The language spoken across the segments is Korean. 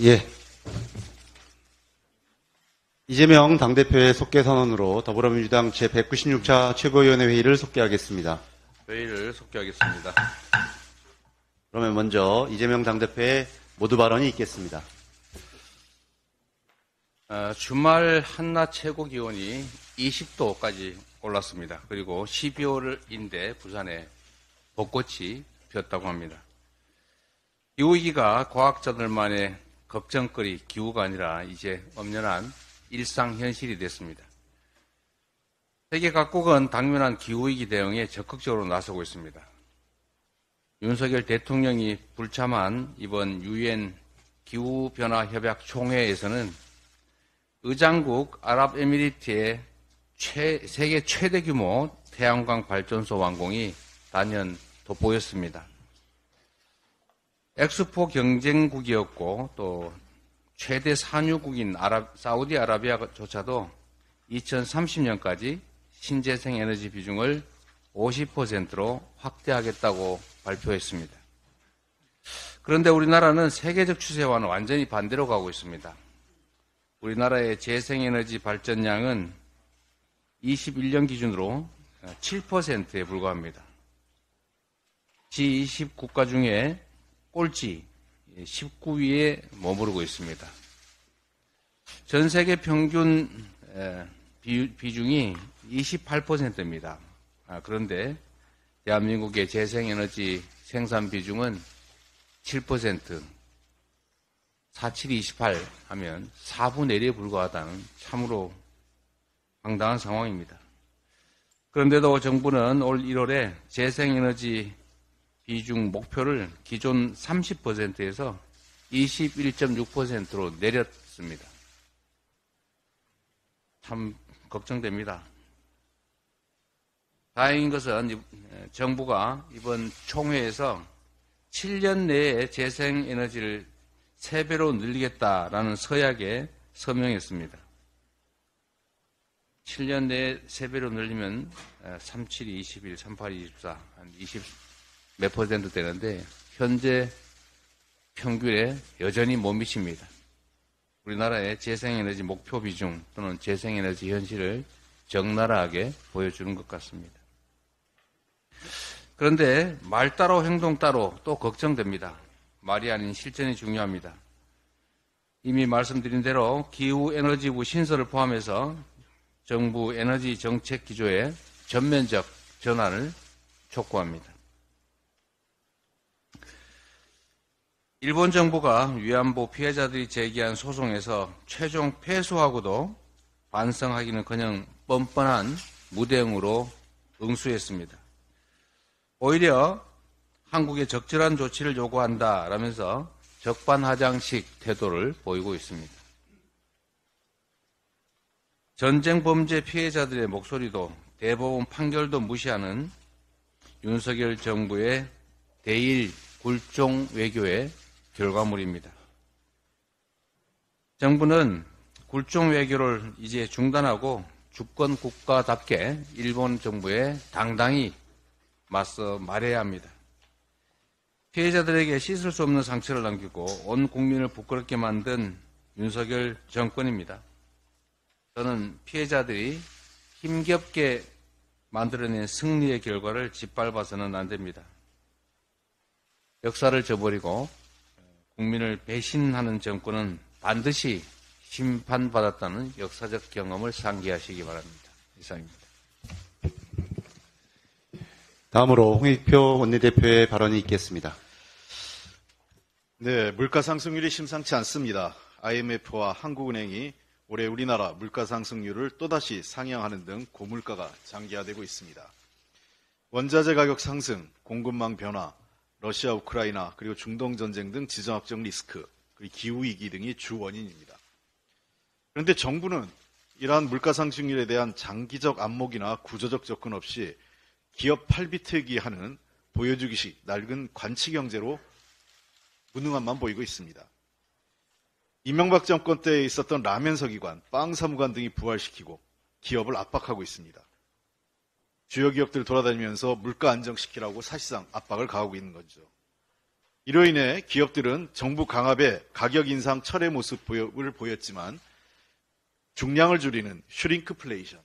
예. 이재명 당대표의 속개 선언으로 더불어민주당 제196차 최고위원회 회의를 속개하겠습니다. 회의를 속개하겠습니다. 그러면 먼저 이재명 당대표의 모두 발언이 있겠습니다. 어, 주말 한낮 최고 기온이 20도까지 올랐습니다. 그리고 12월인데 부산에 벚꽃이 피었다고 합니다. 기후위기가 과학자들만의 걱정거리 기후가 아니라 이제 엄연한 일상 현실이 됐습니다. 세계 각국은 당면한 기후위기 대응에 적극적으로 나서고 있습니다. 윤석열 대통령이 불참한 이번 유엔 기후변화협약 총회에서는 의장국 아랍에미리트의 최- 세계 최대 규모 태양광 발전소 완공이 단연 돋보였습니다. 엑스포 경쟁국이었고 또 최대 산유국인 아랍, 사우디아라비아조차도 2030년까지 신재생 에너지 비중을 50%로 확대하겠다고 발표했습니다. 그런데 우리나라는 세계적 추세와는 완전히 반대로 가고 있습니다. 우리나라의 재생에너지 발전량은 21년 기준으로 7%에 불과합니다. G20 국가 중에 꼴찌 19위에 머무르고 있습니다. 전 세계 평균 에, 비- 비중이 28%입니다. 아, 그런데 대한민국의 재생에너지 생산 비중은 7%, 4728 하면 4분의 1에 불과하다는 참으로 황당한 상황입니다. 그런데도 정부는 올 1월에 재생에너지 비중 목표를 기존 30%에서 21.6%로 내렸습니다. 참 걱정됩니다. 다행인 것은 이- 정부가 이번 총회에서 7년 내에 재생에너지를 3배로 늘리겠다라는 서약에 서명했습니다. 7년 내에 3배로 늘리면 37, 21, 38, 24, 한 20 몇 퍼센트 되는데 현재 평균에 여전히 못 미칩니다. 우리나라의 재생에너지 목표 비중 또는 재생에너지 현실을 적나라하게 보여주는 것 같습니다. 그런데 말 따로 행동 따로 또 걱정됩니다. 말이 아닌 실천이 중요합니다. 이미 말씀드린 대로 기후 에너지부 신설을 포함해서 정부 에너지 정책 기조의 전면적 전환을 촉구합니다. 일본 정부가 위안부 피해자들이 제기한 소송에서 최종 패소하고도 반성하기는커녕 뻔뻔한 무대응으로 응수했습니다. 오히려 한국에 적절한 조치를 요구한다라면서 적반하장식 태도를 보이고 있습니다. 전쟁 범죄 피해자들의 목소리도 대법원 판결도 무시하는 윤석열 정부의 대일 굴종 외교의 결과물입니다. 정부는 굴종 외교를 이제 중단하고 주권 국가답게 일본 정부에 당당히 맞서 말해야 합니다. 피해자들에게 씻을 수 없는 상처를 남기고 온 국민을 부끄럽게 만든 윤석열 정권입니다. 저는 피해자들이 힘겹게 만들어낸 승리의 결과를 짓밟아서는 안 됩니다. 역사를 저버리고 국민을 배신하는 정권은 반드시 심판받았다는 역사적 경험을 상기하시기 바랍니다. 이상입니다. 다음으로 홍익표 원내대표의 발언이 있겠습니다. 네, 물가 상승률이 심상치 않습니다. IMF와 한국은행이 올해 우리나라 물가 상승률을 또다시 상향하는 등 고물가가 장기화되고 있습니다. 원자재 가격 상승, 공급망 변화, 러시아, 우크라이나, 그리고 중동 전쟁 등 지정학적 리스크, 그리고 기후 위기 등이 주 원인입니다. 그런데 정부는 이러한 물가 상승률에 대한 장기적 안목이나 구조적 접근 없이 기업 팔비트기 하는 보여주기식 낡은 관치 경제로 무능함만 보이고 있습니다. 이명박 정권 때에 있었던 라면 서기관, 빵 사무관 등이 부활시키고 기업을 압박하고 있습니다. 주요 기업들 돌아다니면서 물가 안정시키라고 사실상 압박을 가하고 있는 거죠. 이로 인해 기업들은 정부 강압에 가격 인상 철회 모습을 보였지만 중량을 줄이는 슈링크플레이션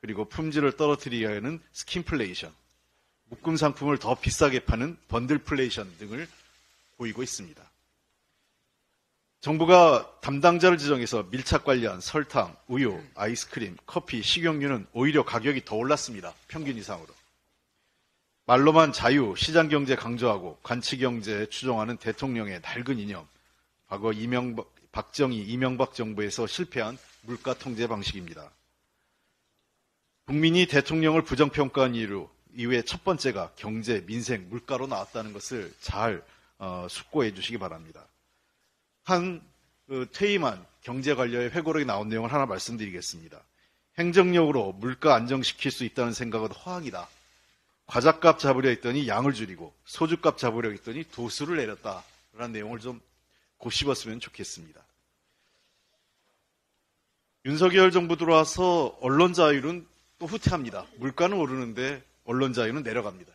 그리고 품질을 떨어뜨리려 하는 스킴플레이션 묶음 상품을 더 비싸게 파는 번들플레이션 등을 보이고 있습니다. 정부가 담당자를 지정해서 밀착 관리한 설탕, 우유, 아이스크림, 커피, 식용유는 오히려 가격이 더 올랐습니다. 평균 이상으로. 말로만 자유, 시장 경제 강조하고 관치 경제 추종하는 대통령의 낡은 이념. 과거 이명박, 박정희, 이명박 정부에서 실패한 물가 통제 방식입니다. 국민이 대통령을 부정평가한 이유, 이후에 첫 번째가 경제, 민생, 물가로 나왔다는 것을 잘 어, 숙고해 주시기 바랍니다. 한 그, 퇴임한 경제 관료의 회고록에 나온 내용을 하나 말씀드리겠습니다. 행정력으로 물가 안정시킬 수 있다는 생각은 허황이다. 과자값 잡으려 했더니 양을 줄이고 소주값 잡으려 했더니 도수를 내렸다라는 내용을 좀 곱씹었으면 좋겠습니다. 윤석열 정부 들어와서 언론 자유는 또 후퇴합니다. 물가는 오르는데 언론 자유는 내려갑니다.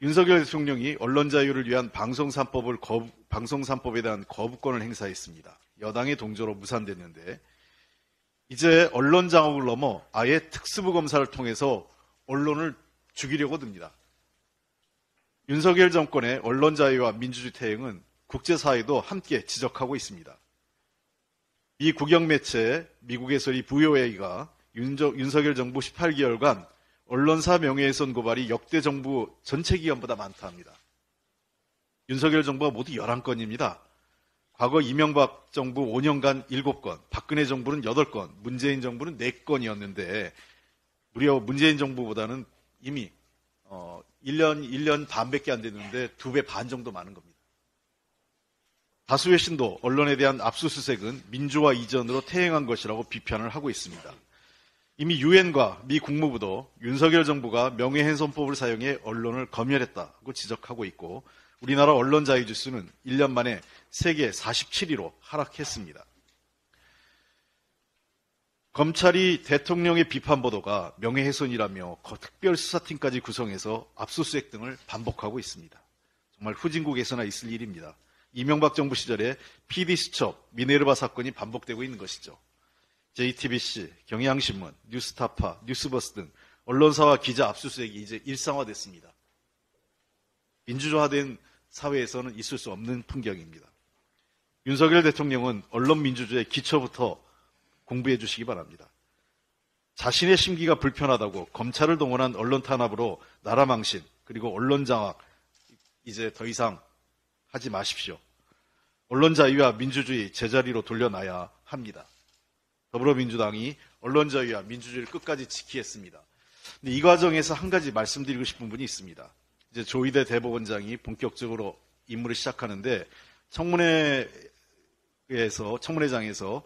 윤석열 대통령이 언론 자유를 위한 방송 3법을 거부, 방송 3법에 대한 거부권을 행사했습니다. 여당의 동조로 무산됐는데 이제 언론 장악을 넘어 아예 특수부 검사를 통해서 언론을 죽이려고 듭니다. 윤석열 정권의 언론 자유와 민주주의 태행은 국제사회도 함께 지적하고 있습니다. 이 국영 매체 미국에서의 VOA가 윤석열 정부 18개월간 언론사 명예훼손 고발이 역대 정부 전체 기간보다 많다 합니다. 윤석열 정부가 모두 11건입니다. 과거 이명박 정부 5년간 7건, 박근혜 정부는 8건, 문재인 정부는 4건이었는데 무려 문재인 정부보다는 이미 어 1년 1년 반밖에 안 됐는데 두 배 반 정도 많은 겁니다. 다수의 신도 언론에 대한 압수수색은 민주화 이전으로 퇴행한 것이라고 비판을 하고 있습니다. 이미 유엔과 미 국무부도 윤석열 정부가 명예훼손법을 사용해 언론을 검열했다고 지적하고 있고 우리나라 언론 자유 지 수는 1년 만에 세계 47위로 하락했습니다. 검찰이 대통령의 비판 보도가 명예훼손이라며 특별수사팀까지 구성해서 압수수색 등을 반복하고 있습니다. 정말 후진국에서나 있을 일입니다. 이명박 정부 시절에 PD수첩, 미네르바 사건이 반복되고 있는 것이죠. JTBC, 경향신문, 뉴스타파, 뉴스버스 등 언론사와 기자 압수수색이 이제 일상화됐습니다. 민주화된 사회에서는 있을 수 없는 풍경입니다. 윤석열 대통령은 언론 민주주의 기초부터 공부해 주시기 바랍니다. 자신의 심기가 불편하다고 검찰을 동원한 언론 탄압으로 나라 망신 그리고 언론 장악 이제 더 이상 하지 마십시오. 언론 자유와 민주주의 제자리로 돌려놔야 합니다. 더불어민주당이 언론 자유와 민주주의를 끝까지 지키겠습니다. 근데 이 과정에서 한 가지 말씀드리고 싶은 분이 있습니다. 이제 조희대 대법원장이 본격적으로 임무를 시작하는데 청문회에서 청문회장에서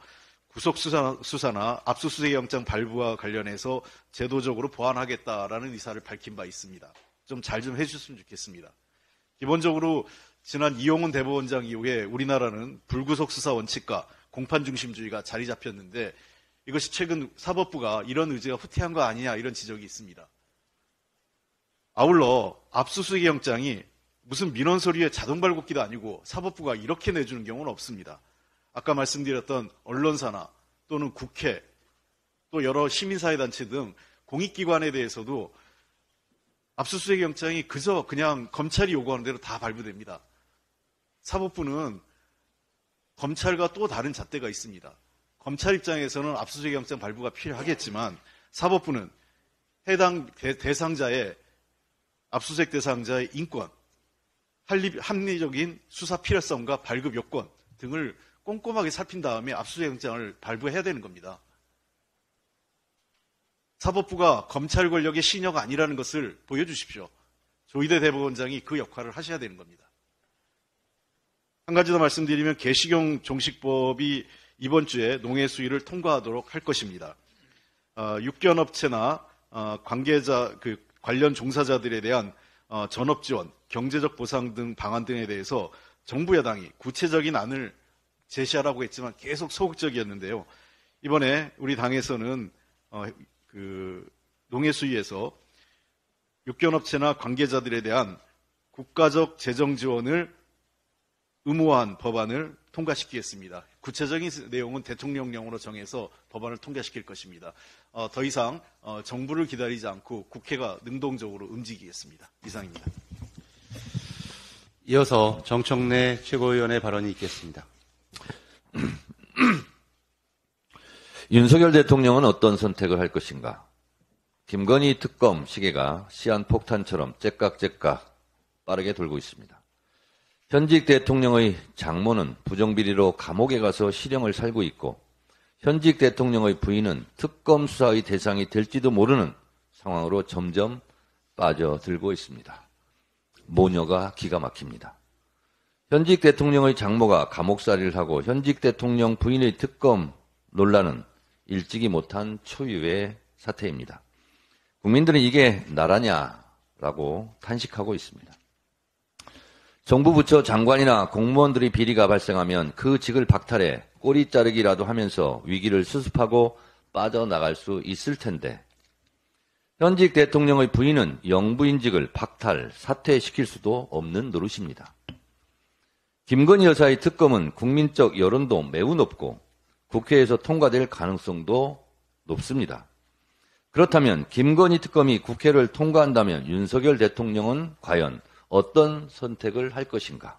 구속 수사, 수사나 압수수색 영장 발부와 관련해서 제도적으로 보완하겠다라는 의사를 밝힌 바 있습니다. 좀잘좀 해주셨으면 좋겠습니다. 기본적으로 지난 이용훈 대법원장 이후에 우리나라는 불구속 수사 원칙과 공판 중심주의가 자리 잡혔는데 이것이 최근 사법부가 이런 의지가 후퇴한 거 아니냐 이런 지적이 있습니다. 아울러 압수수색 영장이 무슨 민원 서류의 자동 발급기도 아니고 사법부가 이렇게 내주는 경우는 없습니다. 아까 말씀드렸던 언론사나 또는 국회 또 여러 시민사회단체 등 공익기관에 대해서도 압수수색 영장이 그저 그냥 검찰이 요구하는 대로 다 발부됩니다. 사법부는 검찰과 또 다른 잣대가 있습니다. 검찰 입장에서는 압수수색 영장 발부가 필요하겠지만 사법부는 해당 대 상자의 압수수색 대상자의 인권, 합리적인 수사 필요성과 발급 요건 등을 꼼꼼하게 살핀 다음에 압수수색 영장을 발부해야 되는 겁니다. 사법부가 검찰 권력의 신여가 아니라는 것을 보여주십시오. 조희대 대법원장이 그 역할을 하셔야 되는 겁니다. 한 가지 더 말씀드리면 개시경 종식법이 이번 주에 농해 수위를 통과하도록 할 것입니다. 어, 육견 업체나 어, 관계자 그 관련 종사자들에 대한 어, 전업 지원, 경제적 보상 등 방안 등에 대해서 정부 여당이 구체적인 안을 제시하라고 했지만 계속 소극적이었는데요. 이번에 우리 당에서는 어, 그 농해 수위에서 육견업체나 관계자들에 대한 국가적 재정 지원을 의무화한 법안을 통과시키겠습니다. 구체적인 내용은 대통령령으로 정해서 법안을 통과시킬 것입니다. 어, 더 이상 어, 정부를 기다리지 않고 국회가 능동적으로 움직이겠습니다. 이상입니다. 이어서 정청래 최고위원의 발언이 있겠습니다. 윤석열 대통령은 어떤 선택을 할 것인가? 김건희 특검 시계가 시한폭탄처럼 째깍째깍 빠르게 돌고 있습니다. 현직 대통령의 장모는 부정비리로 감옥에 가서 실형을 살고 있고 현직 대통령의 부인은 특검 수사의 대상이 될지도 모르는 상황으로 점점 빠져들고 있습니다. 모녀가 기가 막힙니다. 현직 대통령의 장모가 감옥살이를 하고 현직 대통령 부인의 특검 논란은 일찍이 못한 초유의 사태입니다. 국민들은 이게 나라냐라고 탄식하고 있습니다. 정부 부처 장관이나 공무원들의 비리가 발생하면 그 직을 박탈해 꼬리 자르기라도 하면서 위기를 수습하고 빠져나갈 수 있을 텐데 현직 대통령의 부인은 영부인직을 박탈, 사퇴시킬 수도 없는 노릇입니다. 김건희 여사의 특검은 국민적 여론도 매우 높고 국회에서 통과될 가능성도 높습니다. 그렇다면 김건희 특검이 국회를 통과한다면 윤석열 대통령은 과연 어떤 선택을 할 것인가?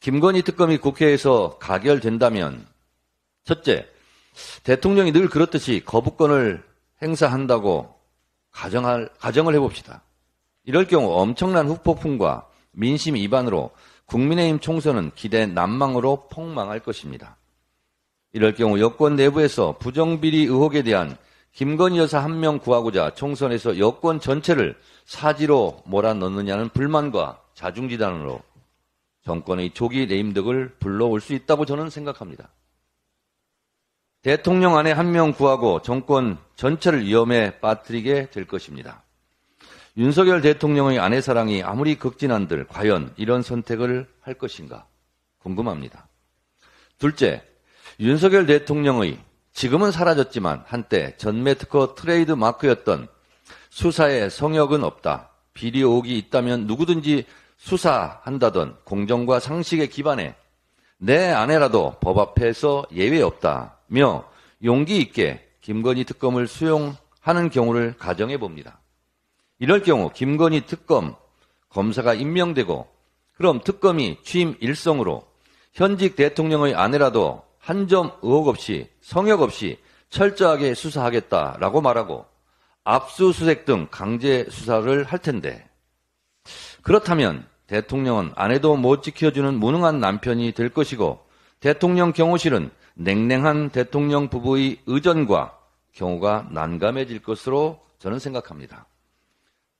김건희 특검이 국회에서 가결된다면 첫째, 대통령이 늘 그렇듯이 거부권을 행사한다고 가정할, 가정을 해봅시다. 이럴 경우 엄청난 후폭풍과 민심 위반으로 국민의힘 총선은 기대 난망으로 폭망할 것입니다. 이럴 경우 여권 내부에서 부정비리 의혹에 대한 김건희 여사 한 명 구하고자 총선에서 여권 전체를 사지로 몰아넣느냐는 불만과 자중지단으로 정권의 조기 레임덕을 불러올 수 있다고 저는 생각합니다. 대통령 안에 한 명 구하고 정권 전체를 위험에 빠뜨리게 될 것입니다. 윤석열 대통령의 아내 사랑이 아무리 극진한들 과연 이런 선택을 할 것인가 궁금합니다. 둘째, 윤석열 대통령의 지금은 사라졌지만 한때 전매 특허 트레이드 마크였던 수사에 성역은 없다. 비리 의혹이 있다면 누구든지 수사한다던 공정과 상식에 기반해 내 아내라도 법 앞에서 예외 없다며 용기 있게 김건희 특검을 수용하는 경우를 가정해 봅니다. 이럴 경우 김건희 특검 검사가 임명되고 그럼 특검이 취임 일성으로 현직 대통령의 아내라도 한 점 의혹 없이 성역 없이 철저하게 수사하겠다라고 말하고 압수수색 등 강제 수사를 할 텐데 그렇다면 대통령은 아내도 못 지켜주는 무능한 남편이 될 것이고 대통령 경호실은 냉랭한 대통령 부부의 의전과 경우가 난감해질 것으로 저는 생각합니다.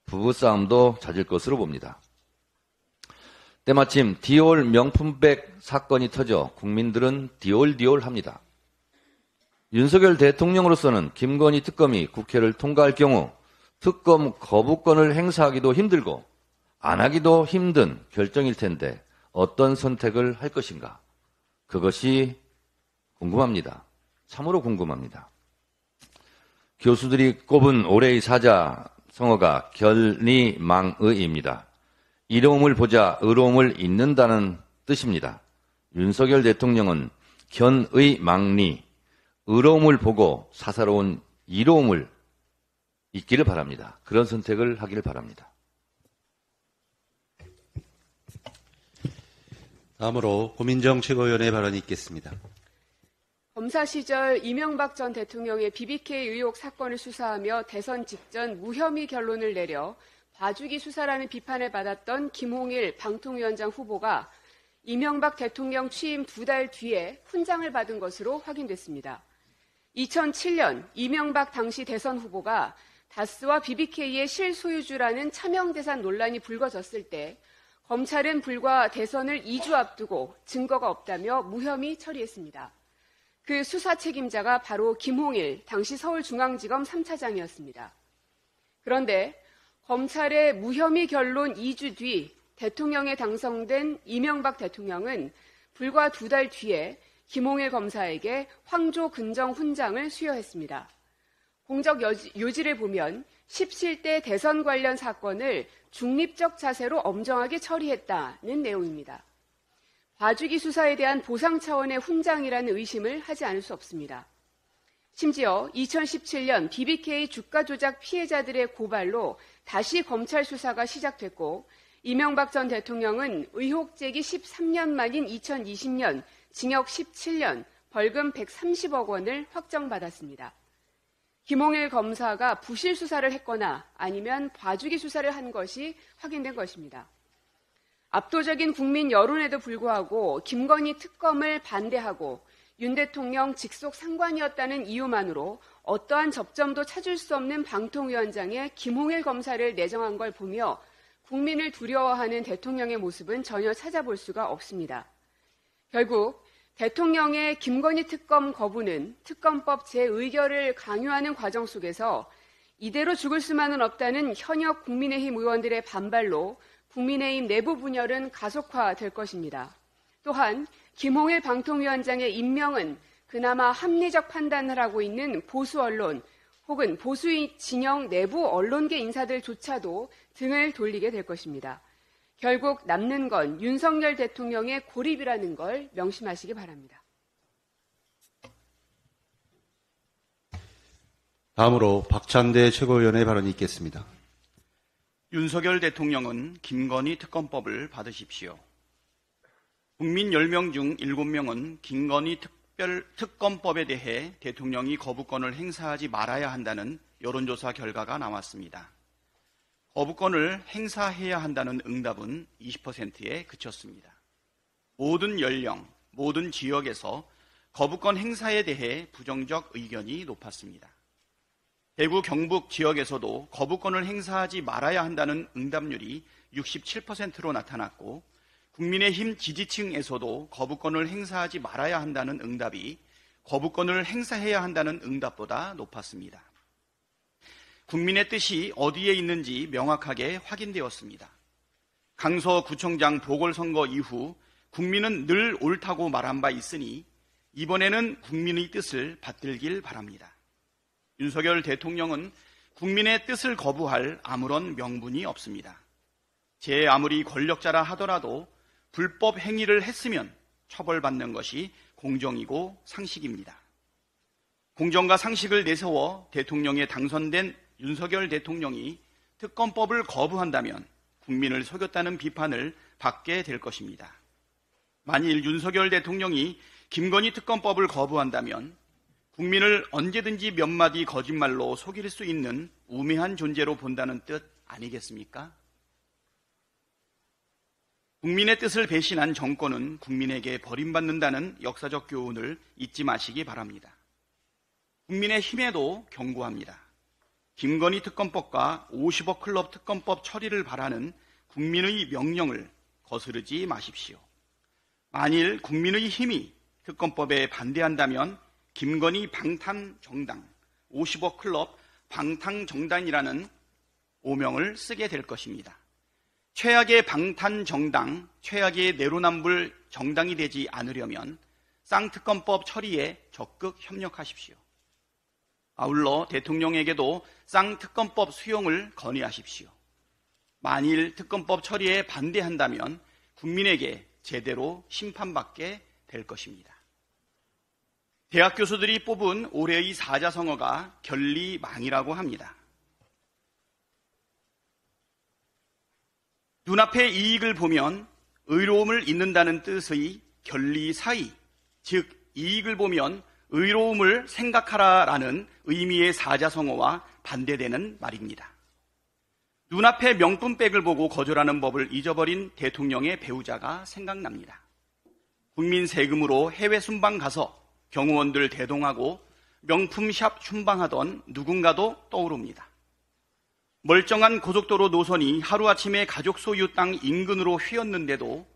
부부싸움도 잦을 것으로 봅니다. 때마침 디올 명품백 사건이 터져 국민들은 디올디올 합니다. 윤석열 대통령으로서는 김건희 특검이 국회를 통과할 경우 특검 거부권을 행사하기도 힘들고 안 하기도 힘든 결정일 텐데 어떤 선택을 할 것인가? 그것이 궁금합니다. 참으로 궁금합니다. 교수들이 꼽은 올해의 사자 성어가 결리망의입니다. 이로움을 보자 의로움을 잇는다는 뜻입니다. 윤석열 대통령은 견의 망리, 의로움을 보고 사사로운 이로움을 있기를 바랍니다. 그런 선택을 하기를 바랍니다. 다음으로 고민정 최고위원의 발언이 있겠습니다. 검사 시절 이명박 전 대통령의 BBK 의혹 사건을 수사하며 대선 직전 무혐의 결론을 내려 봐주기 수사라는 비판을 받았던 김홍일 방통위원장 후보가 이명박 대통령 취임 두 달 뒤에 훈장을 받은 것으로 확인됐습니다. 2007년 이명박 당시 대선 후보가 다스와 BBK의 실소유주라는 차명대산 논란이 불거졌을 때 검찰은 불과 대선을 2주 앞두고 증거가 없다며 무혐의 처리했습니다. 그 수사 책임자가 바로 김홍일 당시 서울중앙지검 3차장이었습니다. 그런데 검찰의 무혐의 결론 2주 뒤 대통령에 당선된 이명박 대통령은 불과 두 달 뒤에 김홍일 검사에게 황조 근정 훈장을 수여했습니다. 공적 요지를 보면 17대 대선 관련 사건을 중립적 자세로 엄정하게 처리했다는 내용입니다. 봐주기 수사에 대한 보상 차원의 훈장이라는 의심을 하지 않을 수 없습니다. 심지어 2017년 BBK 주가 조작 피해자들의 고발로 다시 검찰 수사가 시작됐고 이명박 전 대통령은 의혹 제기 13년 만인 2020년 징역 17년, 벌금 130억 원을 확정받았습니다. 김홍일 검사가 부실 수사를 했거나 아니면 봐주기 수사를 한 것이 확인된 것입니다. 압도적인 국민 여론에도 불구하고 김건희 특검을 반대하고 윤 대통령 직속 상관이었다는 이유만으로 어떠한 접점도 찾을 수 없는 방통위원장에 김홍일 검사를 내정한 걸 보며 국민을 두려워하는 대통령의 모습은 전혀 찾아볼 수가 없습니다. 결국 대통령의 김건희 특검 거부는 특검법 제의결을 강요하는 과정 속에서 이대로 죽을 수만은 없다는 현역 국민의힘 의원들의 반발로 국민의힘 내부 분열은 가속화될 것입니다. 또한 김홍일 방통위원장의 임명은 그나마 합리적 판단을 하고 있는 보수 언론 혹은 보수 진영 내부 언론계 인사들조차도 등을 돌리게 될 것입니다. 결국 남는 건 윤석열 대통령의 고립이라는 걸 명심하시기 바랍니다. 다음으로 박찬대 최고위원의 발언이 있겠습니다. 윤석열 대통령은 김건희 특검법을 받으십시오. 국민 10명 중 7명은 김건희 특별 특검법에 대해 대통령이 거부권을 행사하지 말아야 한다는 여론조사 결과가 나왔습니다. 거부권을 행사해야 한다는 응답은 20%에 그쳤습니다. 모든 연령, 모든 지역에서 거부권 행사에 대해 부정적 의견이 높았습니다. 대구 경북 지역에서도 거부권을 행사하지 말아야 한다는 응답률이 67%로 나타났고 국민의힘 지지층에서도 거부권을 행사하지 말아야 한다는 응답이 거부권을 행사해야 한다는 응답보다 높았습니다. 국민의 뜻이 어디에 있는지 명확하게 확인되었습니다. 강서구청장 보궐선거 이후 국민은 늘 옳다고 말한 바 있으니 이번에는 국민의 뜻을 받들길 바랍니다. 윤석열 대통령은 국민의 뜻을 거부할 아무런 명분이 없습니다. 제 아무리 권력자라 하더라도 불법 행위를 했으면 처벌받는 것이 공정이고 상식입니다. 공정과 상식을 내세워 대통령에 당선된 윤석열 대통령이 특검법을 거부한다면 국민을 속였다는 비판을 받게 될 것입니다. 만일 윤석열 대통령이 김건희 특검법을 거부한다면 국민을 언제든지 몇 마디 거짓말로 속일 수 있는 우매한 존재로 본다는 뜻 아니겠습니까? 국민의 뜻을 배신한 정권은 국민에게 버림받는다는 역사적 교훈을 잊지 마시기 바랍니다. 국민의 힘에도 경고합니다. 김건희 특검법과 50억 클럽 특검법 처리를 바라는 국민의 명령을 거스르지 마십시오. 만일 국민의 힘이 특검법에 반대한다면 김건희 방탄 정당, 50억 클럽 방탄 정당이라는 오명을 쓰게 될 것입니다. 최악의 방탄 정당, 최악의 내로남불 정당이 되지 않으려면 쌍특검법 처리에 적극 협력하십시오. 아울러 대통령에게도 쌍특검법 수용을 건의하십시오. 만일 특검법 처리에 반대한다면 국민에게 제대로 심판받게 될 것입니다. 대학 교수들이 뽑은 올해의 사자성어가 결리망이라고 합니다. 눈앞의 이익을 보면 의로움을 잇는다는 뜻의 결리사의, 즉 이익을 보면 의로움을 생각하라라는 의미의 사자성어와 반대되는 말입니다. 눈앞의 명품백을 보고 거절하는 법을 잊어버린 대통령의 배우자가 생각납니다. 국민 세금으로 해외 순방 가서 경호원들 대동하고 명품샵 순방하던 누군가도 떠오릅니다. 멀쩡한 고속도로 노선이 하루아침에 가족 소유 땅 인근으로 휘었는데도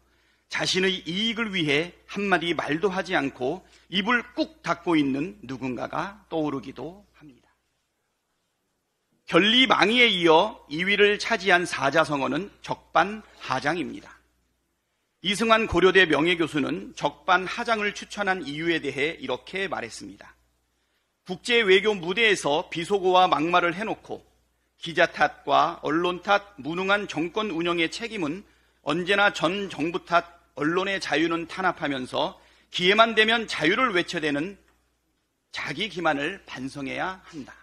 자신의 이익을 위해 한마디 말도 하지 않고 입을 꾹 닫고 있는 누군가가 떠오르기도 합니다. 결리망이에 이어 2위를 차지한 사자성어는 적반하장입니다. 이승환 고려대 명예교수는 적반하장을 추천한 이유에 대해 이렇게 말했습니다. 국제 외교 무대에서 비속어와 막말을 해놓고 기자 탓과 언론 탓, 무능한 정권 운영의 책임은 언제나 전 정부 탓, 언론의 자유는 탄압하면서 기회만 되면 자유를 외쳐대는 자기 기만을 반성해야 한다.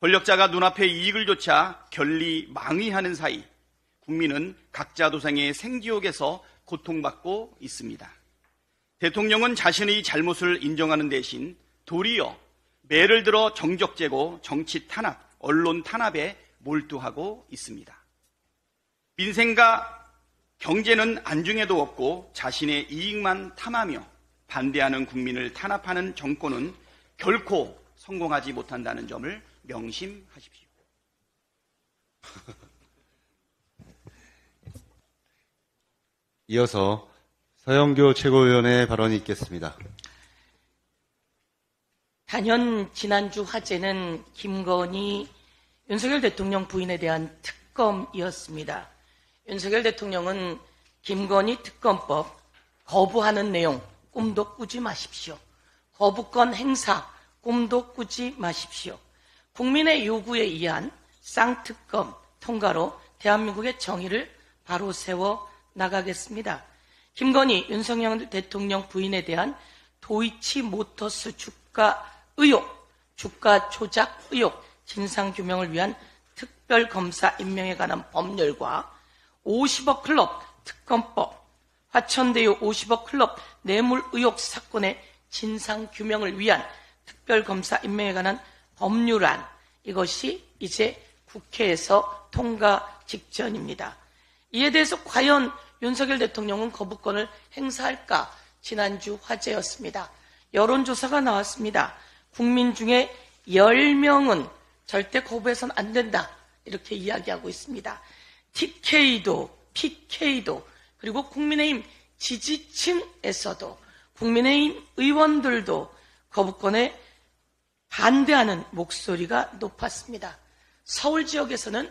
권력자가 눈앞에 이익을 쫓아 결리 망의하는 사이 국민은 각자 도생의 생지옥에서 고통받고 있습니다. 대통령은 자신의 잘못을 인정하는 대신 도리어 매를 들어 정적 제고, 정치 탄압, 언론 탄압에 몰두하고 있습니다. 민생과 경제는 안중에도 없고 자신의 이익만 탐하며 반대하는 국민을 탄압하는 정권은 결코 성공하지 못한다는 점을 명심하십시오. 이어서 서영교 최고위원의 발언이 있겠습니다. 단연 지난주 화제는 김건희 윤석열 대통령 부인에 대한 특검이었습니다. 윤석열 대통령은 김건희 특검법 거부하는 내용 꿈도 꾸지 마십시오. 거부권 행사 꿈도 꾸지 마십시오. 국민의 요구에 의한 쌍특검 통과로 대한민국의 정의를 바로 세워 나가겠습니다. 김건희 윤석열 대통령 부인에 대한 도이치 모터스 주가 의혹, 주가 조작 의혹 진상 규명을 위한 특별 검사 임명에 관한 법률과 50억 클럽 특검법, 화천대유 50억 클럽 뇌물 의혹 사건의 진상 규명을 위한 특별 검사 임명에 관한 법률안 이것이 이제 국회에서 통과 직전입니다. 이에 대해서 과연 윤석열 대통령은 거부권을 행사할까 지난주 화제였습니다. 여론조사가 나왔습니다. 국민 중에 10명은 절대 거부해서는 안 된다. 이렇게 이야기하고 있습니다. TK도, PK도, 그리고 국민의힘 지지층에서도 국민의힘 의원들도 거부권에 반대하는 목소리가 높았습니다. 서울 지역에서는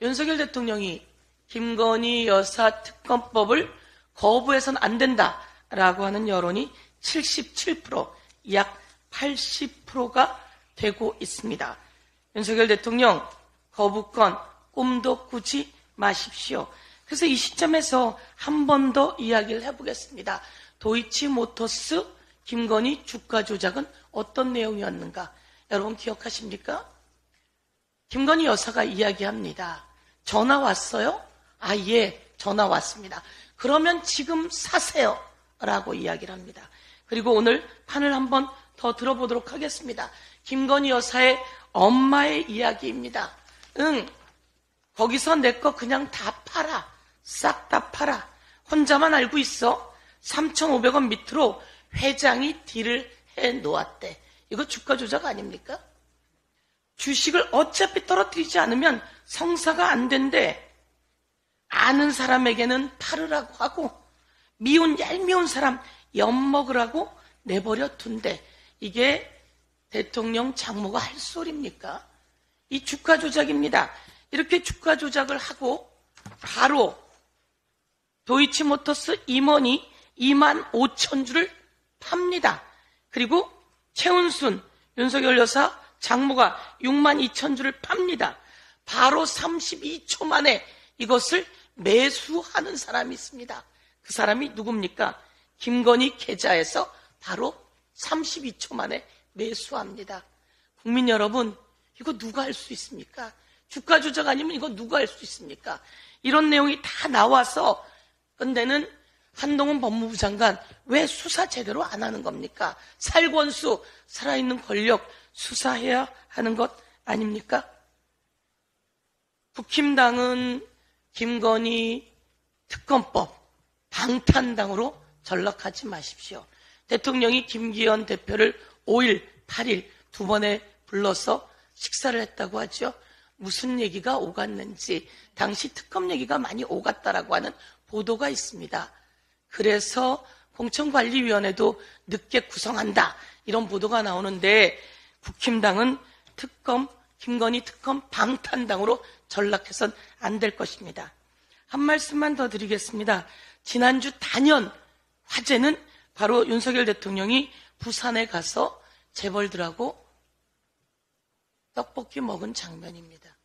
윤석열 대통령이 김건희 여사 특검법을 거부해서는 안 된다라고 하는 여론이 77%, 약 80%가 되고 있습니다. 윤석열 대통령 거부권 꿈도 꾸지 마십시오. 그래서 이 시점에서 한 번 더 이야기를 해보겠습니다. 도이치 모터스 김건희 주가 조작은 어떤 내용이었는가? 여러분 기억하십니까? 김건희 여사가 이야기합니다. 전화 왔어요? 아, 예, 전화 왔습니다. 그러면 지금 사세요. 라고 이야기를 합니다. 그리고 오늘 판을 한번 더 들어보도록 하겠습니다. 김건희 여사의 엄마의 이야기입니다. 응, 거기서 내 거 그냥 다 팔아. 싹 다 팔아. 혼자만 알고 있어. 3,500원 밑으로 회장이 딜을 해 놓았대. 이거 주가 조작 아닙니까? 주식을 어차피 떨어뜨리지 않으면 성사가 안 된대. 아는 사람에게는 팔으라고 하고 미운 얄미운 사람 엿먹으라고 내버려 둔대. 이게 대통령 장모가 할 소리입니까? 이 주가 조작입니다. 이렇게 주가 조작을 하고 바로 도이치모터스 임원이 2만 5천 주를 팝니다. 그리고 최은순 윤석열 여사 장모가 6만 2천 주를 팝니다. 바로 32초 만에 이것을 매수하는 사람이 있습니다. 그 사람이 누굽니까? 김건희 계좌에서 바로 32초 만에 매수합니다. 국민 여러분, 이거 누가 할 수 있습니까? 주가 조작 아니면 이거 누가 할 수 있습니까? 이런 내용이 다 나와서 근데는 한동훈 법무부 장관 왜 수사 제대로 안 하는 겁니까? 살권수 살아있는 권력 수사해야 하는 것 아닙니까? 국힘당은 김건희 특검법 방탄당으로 전락하지 마십시오. 대통령이 김기현 대표를 5일, 8일 두 번에 불러서 식사를 했다고 하죠. 무슨 얘기가 오갔는지 당시 특검 얘기가 많이 오갔다라고 하는 보도가 있습니다. 그래서 공천관리위원회도 늦게 구성한다 이런 보도가 나오는데 국힘당은 특검 김건희 특검 방탄당으로 전락해선 안 될 것입니다. 한 말씀만 더 드리겠습니다. 지난주 단연 화제는 바로 윤석열 대통령이 부산에 가서 재벌들하고 떡볶이 먹은 장면입니다.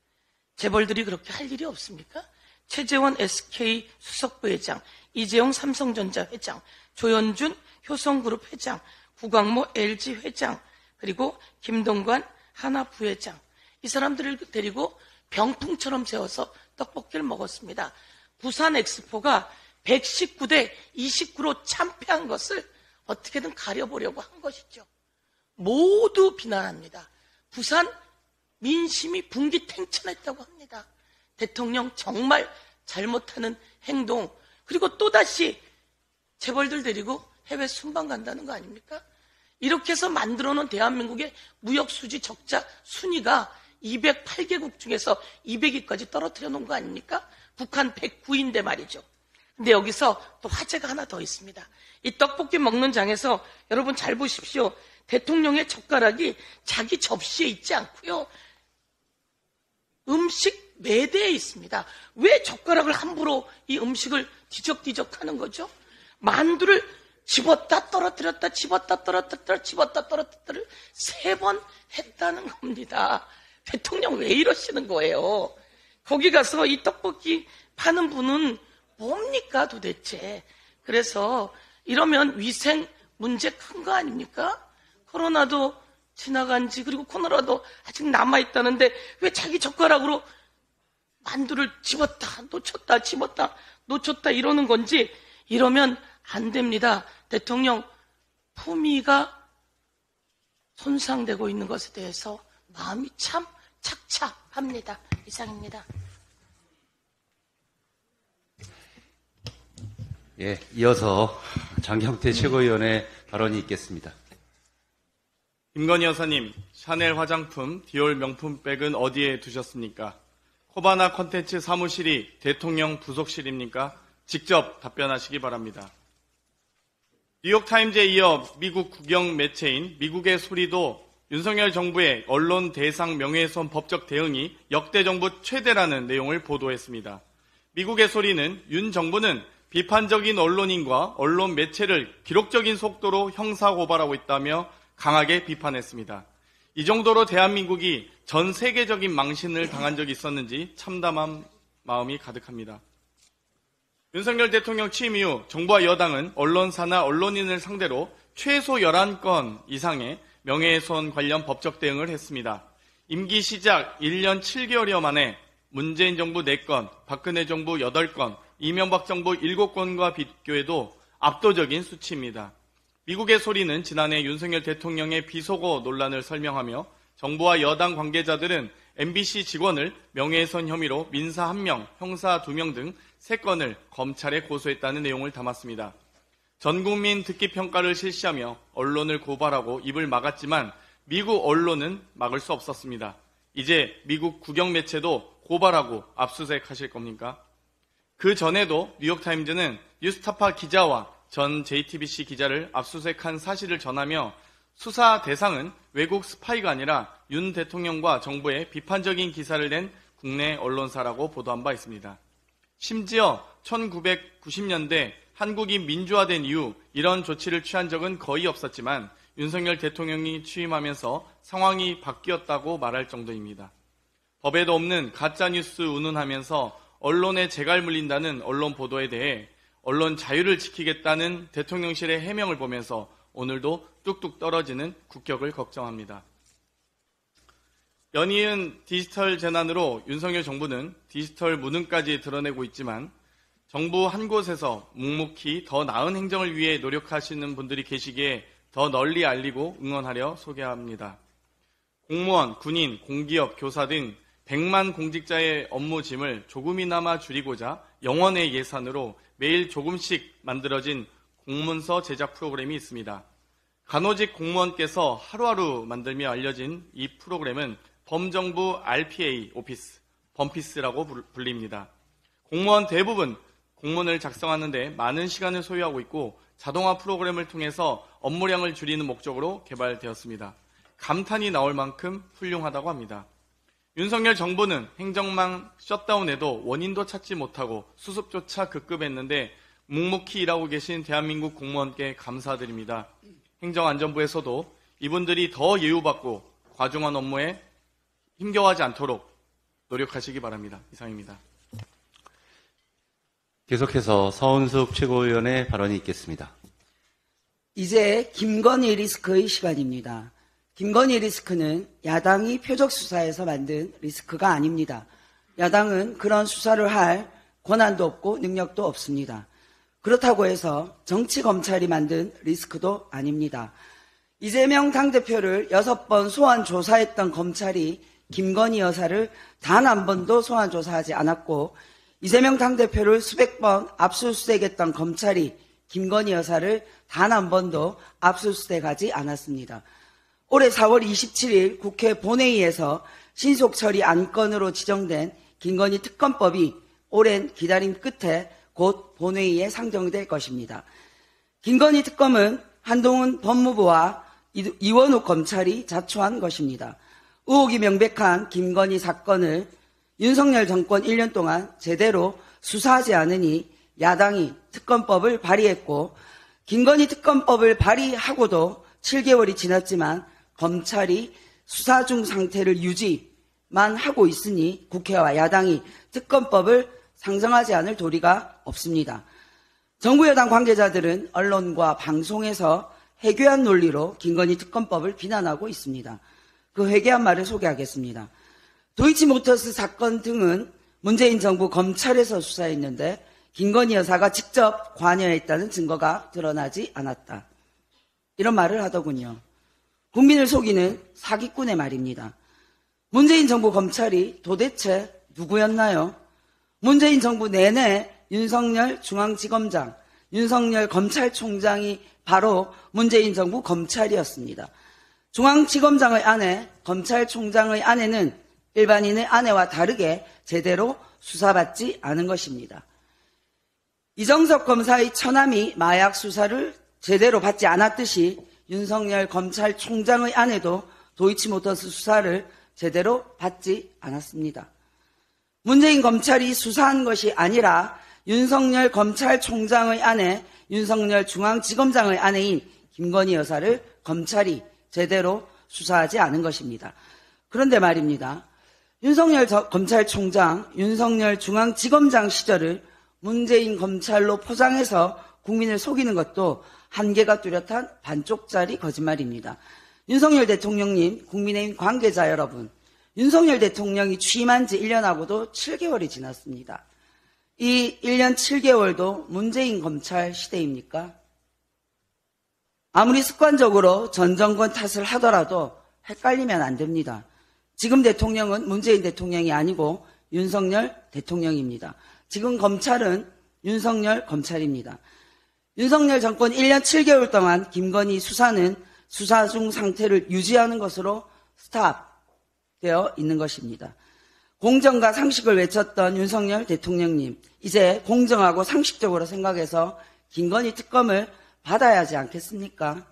재벌들이 그렇게 할 일이 없습니까? 최재원 SK 수석부회장, 이재용 삼성전자 회장, 조현준 효성그룹 회장, 구광모 LG 회장, 그리고 김동관 하나 부회장. 이 사람들을 데리고 병풍처럼 세워서 떡볶이를 먹었습니다. 부산 엑스포가 119대 29로 참패한 것을 어떻게든 가려보려고 한 것이죠. 모두 비난합니다. 부산 민심이 분기탱천했다고 합니다. 대통령 정말 잘못하는 행동 그리고 또다시 재벌들 데리고 해외 순방 간다는 거 아닙니까? 이렇게 해서 만들어 놓은 대한민국의 무역 수지 적자 순위가 208개국 중에서 200위까지 떨어뜨려 놓은 거 아닙니까? 북한 109인데 말이죠. 근데 여기서 또 화제가 하나 더 있습니다. 이 떡볶이 먹는 장에서 여러분 잘 보십시오. 대통령의 젓가락이 자기 접시에 있지 않고요. 음식 매대에 있습니다. 왜 젓가락을 함부로 이 음식을 뒤적뒤적 하는 거죠? 만두를 집었다 떨어뜨렸다 집었다 떨어뜨렸다 집었다 떨어뜨렸다를 세 번 했다는 겁니다. 대통령 왜 이러시는 거예요? 거기 가서 이 떡볶이 파는 분은 뭡니까 도대체? 그래서 이러면 위생 문제 큰 거 아닙니까? 코로나도 지나간 지 그리고 코로나도 아직 남아 있다는데 왜 자기 젓가락으로 만두를 집었다 놓쳤다 집었다 놓쳤다 이러는 건지 이러면 안 됩니다. 대통령 품위가 손상되고 있는 것에 대해서 마음이 참 착잡합니다. 이상입니다. 예, 이어서 장경태 최고위원의 발언이 있겠습니다. 김건희 여사님, 샤넬 화장품, 디올 명품백은 어디에 두셨습니까? 코바나 컨텐츠 사무실이 대통령 부속실입니까? 직접 답변하시기 바랍니다. 뉴욕타임즈에 이어 미국 국영 매체인 미국의 소리도 윤석열 정부의 언론 대상 명예훼손 법적 대응이 역대 정부 최대라는 내용을 보도했습니다. 미국의 소리는 윤 정부는 비판적인 언론인과 언론 매체를 기록적인 속도로 형사고발하고 있다며 강하게 비판했습니다. 이 정도로 대한민국이 전 세계적인 망신을 당한 적이 있었는지 참담한 마음이 가득합니다. 윤석열 대통령 취임 이후 정부와 여당은 언론사나 언론인을 상대로 최소 11건 이상의 명예훼손 관련 법적 대응을 했습니다. 임기 시작 1년 7개월여 만에 문재인 정부 4건, 박근혜 정부 8건, 이명박 정부 7건과 비교해도 압도적인 수치입니다. 미국의 소리는 지난해 윤석열 대통령의 비속어 논란을 설명하며 정부와 여당 관계자들은 MBC 직원을 명예훼손 혐의로 민사 1명, 형사 2명 등 3건을 검찰에 고소했다는 내용을 담았습니다. 전 국민 듣기 평가를 실시하며 언론을 고발하고 입을 막았지만 미국 언론은 막을 수 없었습니다. 이제 미국 국영 매체도 고발하고 압수수색 하실 겁니까? 그 전에도 뉴욕타임즈는 뉴스타파 기자와 전 JTBC 기자를 압수수색한 사실을 전하며 수사 대상은 외국 스파이가 아니라 윤 대통령과 정부의 비판적인 기사를 낸 국내 언론사라고 보도한 바 있습니다. 심지어 1990년대 한국이 민주화된 이후 이런 조치를 취한 적은 거의 없었지만 윤석열 대통령이 취임하면서 상황이 바뀌었다고 말할 정도입니다. 법에도 없는 가짜뉴스 운운하면서 언론에 재갈 물린다는 언론 보도에 대해 언론 자유를 지키겠다는 대통령실의 해명을 보면서 오늘도 뚝뚝 떨어지는 국격을 걱정합니다. 연이은 디지털 재난으로 윤석열 정부는 디지털 무능까지 드러내고 있지만 정부 한 곳에서 묵묵히 더 나은 행정을 위해 노력하시는 분들이 계시기에 더 널리 알리고 응원하려 소개합니다. 공무원, 군인, 공기업, 교사 등 100만 공직자의 업무 짐을 조금이나마 줄이고자 영원의 예산으로 매일 조금씩 만들어진 공문서 제작 프로그램이 있습니다. 간호직 공무원께서 하루하루 만들며 알려진 이 프로그램은 범정부 RPA 오피스, 범피스라고 불립니다. 공무원 대부분 공문을 작성하는데 많은 시간을 소요하고 있고 자동화 프로그램을 통해서 업무량을 줄이는 목적으로 개발되었습니다. 감탄이 나올 만큼 훌륭하다고 합니다. 윤석열 정부는 행정망 셧다운에도 원인도 찾지 못하고 수습조차 급급했는데 묵묵히 일하고 계신 대한민국 공무원께 감사드립니다. 행정안전부에서도 이분들이 더 예우받고 과중한 업무에 힘겨워하지 않도록 노력하시기 바랍니다. 이상입니다. 계속해서 서은숙 최고위원의 발언이 있겠습니다. 이제 김건희 리스크의 시간입니다. 김건희 리스크는 야당이 표적 수사에서 만든 리스크가 아닙니다. 야당은 그런 수사를 할 권한도 없고 능력도 없습니다. 그렇다고 해서 정치 검찰이 만든 리스크도 아닙니다. 이재명 당대표를 여섯 번 소환 조사했던 검찰이 김건희 여사를 단 한 번도 소환 조사하지 않았고 이재명 당대표를 수백 번 압수수색했던 검찰이 김건희 여사를 단 한 번도 압수수색하지 않았습니다. 올해 4월 27일 국회 본회의에서 신속 처리 안건으로 지정된 김건희 특검법이 오랜 기다림 끝에 곧 본회의에 상정될 것입니다. 김건희 특검은 한동훈 법무부와 이- 이원욱 검찰이 자초한 것입니다. 의혹이 명백한 김건희 사건을 윤석열 정권 1년 동안 제대로 수사하지 않으니 야당이 특검법을 발의했고 김건희 특검법을 발의하고도 7개월이 지났지만 검찰이 수사 중 상태를 유지만 하고 있으니 국회와 야당이 특검법을 상정하지 않을 도리가 없습니다. 정부 여당 관계자들은 언론과 방송에서 해괴한 논리로 김건희 특검법을 비난하고 있습니다. 그 회개한 말을 소개하겠습니다. 도이치모터스 사건 등은 문재인 정부 검찰에서 수사했는데 김건희 여사가 직접 관여했다는 증거가 드러나지 않았다. 이런 말을 하더군요. 국민을 속이는 사기꾼의 말입니다. 문재인 정부 검찰이 도대체 누구였나요? 문재인 정부 내내 윤석열 중앙지검장, 윤석열 검찰총장이 바로 문재인 정부 검찰이었습니다. 중앙지검장의 아내, 검찰총장의 아내는 일반인의 아내와 다르게 제대로 수사받지 않은 것입니다. 이정석 검사의 처남이 마약 수사를 제대로 받지 않았듯이 윤석열 검찰총장의 아내도 도이치모터스 수사를 제대로 받지 않았습니다. 문재인 검찰이 수사한 것이 아니라 윤석열 검찰총장의 아내, 윤석열 중앙지검장의 아내인 김건희 여사를 검찰이 제대로 수사하지 않은 것입니다. 그런데 말입니다. 윤석열 저- 검찰총장, 윤석열 중앙지검장 시절을 문재인 검찰로 포장해서 국민을 속이는 것도 한계가 뚜렷한 반쪽짜리 거짓말입니다. 윤석열 대통령님, 국민의힘 관계자 여러분, 윤석열 대통령이 취임한 지 1년하고도 7개월이 지났습니다. 이 1년 7개월도 문재인 검찰 시대입니까? 아무리 습관적으로 전 정권 탓을 하더라도 헷갈리면 안 됩니다. 지금 대통령은 문재인 대통령이 아니고 윤석열 대통령입니다. 지금 검찰은 윤석열 검찰입니다. 윤석열 정권 1년 7개월 동안 김건희 수사는 수사 중 상태를 유지하는 것으로 스탑되어 있는 것입니다. 공정과 상식을 외쳤던 윤석열 대통령님, 이제 공정하고 상식적으로 생각해서 김건희 특검을 받아야 하지 않겠습니까?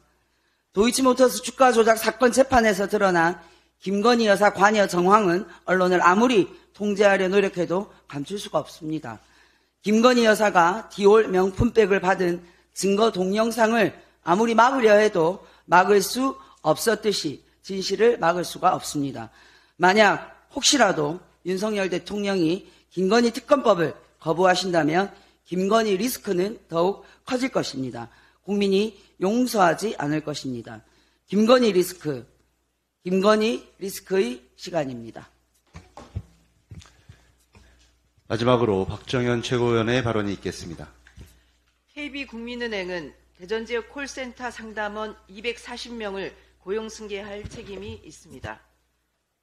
도이치모터스 주가 조작 사건 재판에서 드러난 김건희 여사 관여 정황은 언론을 아무리 통제하려 노력해도 감출 수가 없습니다. 김건희 여사가 디올 명품백을 받은 증거 동영상을 아무리 막으려 해도 막을 수 없었듯이 진실을 막을 수가 없습니다. 만약 혹시라도 윤석열 대통령이 김건희 특검법을 거부하신다면 김건희 리스크는 더욱 커질 것입니다. 국민이 용서하지 않을 것입니다. 김건희 리스크, 김건희 리스크의 시간입니다. 마지막으로 박정현 최고위원의 발언이 있겠습니다. KB국민은행은 대전 지역 콜센터 상담원 240명을 고용 승계할 책임이 있습니다.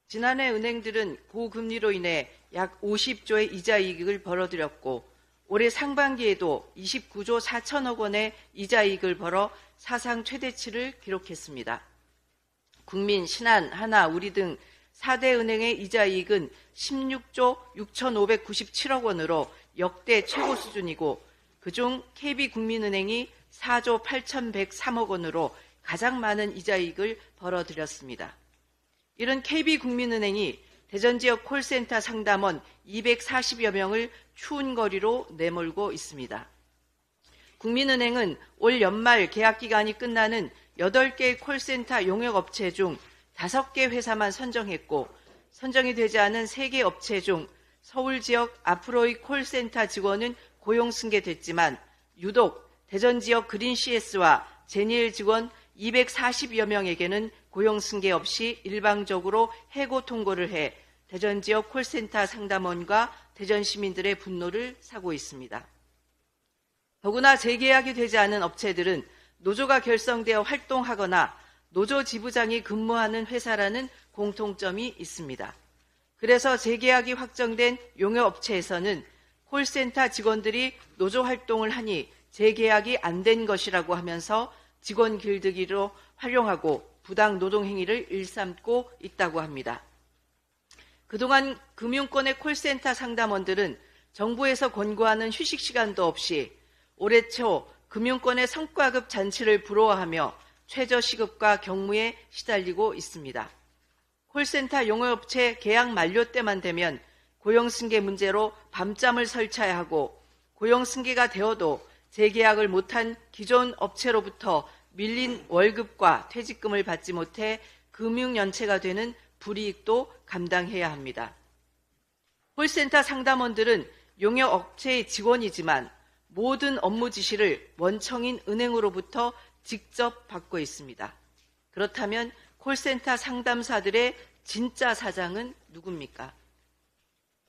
지난해 은행들은 고금리로 인해 약 50조의 이자 이익을 벌어들였고 올해 상반기에도 29조 4천억 원의 이자 이익을 벌어 사상 최대치를 기록했습니다. 국민, 신한, 하나, 우리 등 4대 은행의 이자 이익은 16조 6,597억 원으로 역대 최고 수준이고 그중 KB국민은행이 4조 8,103억 원으로 가장 많은 이자 이익을 벌어들였습니다. 이런 KB국민은행이 대전 지역 콜센터 상담원 240여 명을 추운 거리로 내몰고 있습니다. 국민은행은 올 연말 계약 기간이 끝나는 8개 콜센터 용역 업체 중 5개 회사만 선정했고 선정이 되지 않은 3개 업체 중 서울 지역 앞으로의 콜센터 직원은 고용 승계됐지만 유독 대전 지역 그린 CS와 제니엘 직원 240여 명에게는 고용 승계 없이 일방적으로 해고 통고를 해 대전 지역 콜센터 상담원과 대전 시민들의 분노를 사고 있습니다. 더구나 재계약이 되지 않은 업체들은 노조가 결성되어 활동하거나 노조 지부장이 근무하는 회사라는 공통점이 있습니다. 그래서 재계약이 확정된 용역업체에서는 콜센터 직원들이 노조 활동을 하니 재계약이 안 된 것이라고 하면서 직원 길들기로 활용하고 부당 노동 행위를 일삼고 있다고 합니다. 그동안 금융권의 콜센터 상담원들은 정부에서 권고하는 휴식 시간도 없이 올해 초 금융권의 성과급 잔치를 부러워하며 최저 시급과 경무에 시달리고 있습니다. 콜센터 용역업체 계약 만료 때만 되면 고용승계 문제로 밤잠을 설쳐야 하고 고용승계가 되어도 재계약을 못한 기존 업체로부터 밀린 월급과 퇴직금을 받지 못해 금융연체가 되는 불이익도 감당해야 합니다. 콜센터 상담원들은 용역 업체의 직원이지만 모든 업무 지시를 원청인 은행으로부터 직접 받고 있습니다. 그렇다면 콜센터 상담사들의 진짜 사장은 누굽니까?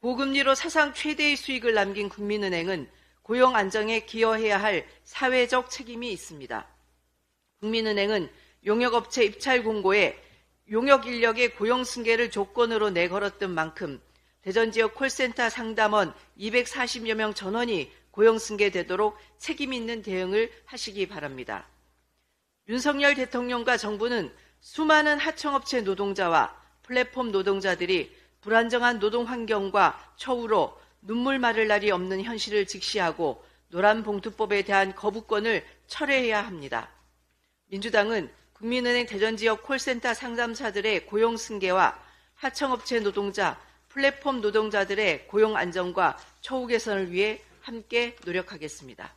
고금리로 사상 최대의 수익을 남긴 국민은행은 고용 안정에 기여해야 할 사회적 책임이 있습니다. 국민은행은 용역업체 입찰 공고에 용역 인력의 고용 승계를 조건으로 내걸었던 만큼 대전 지역 콜센터 상담원 240여 명 전원이 고용 승계되도록 책임 있는 대응을 하시기 바랍니다. 윤석열 대통령과 정부는 수많은 하청업체 노동자와 플랫폼 노동자들이 불안정한 노동 환경과 처우로 눈물 마를 날이 없는 현실을 직시하고 노란 봉투법에 대한 거부권을 철회해야 합니다. 민주당은 국민은행 대전 지역 콜센터 상담사들의 고용 승계와 하청업체 노동자, 플랫폼 노동자들의 고용 안정과 처우 개선을 위해 함께 노력하겠습니다.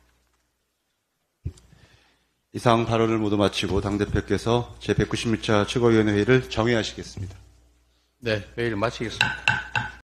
이상 발언을 모두 마치고 당대표께서 제191차 최고위원회 회의를 정회하시겠습니다. 네, 매일 마치겠습니다.